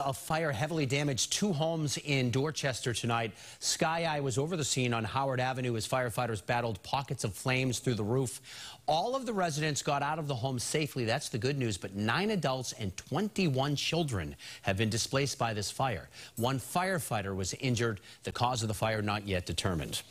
A fire heavily damaged two homes in Dorchester tonight. Sky Eye was over the scene on Howard Avenue as firefighters battled pockets of flames through the roof. All of the residents got out of the home safely. That's the good news. But nine adults and 21 children have been displaced by this fire. One firefighter was injured. The cause of the fire not yet determined.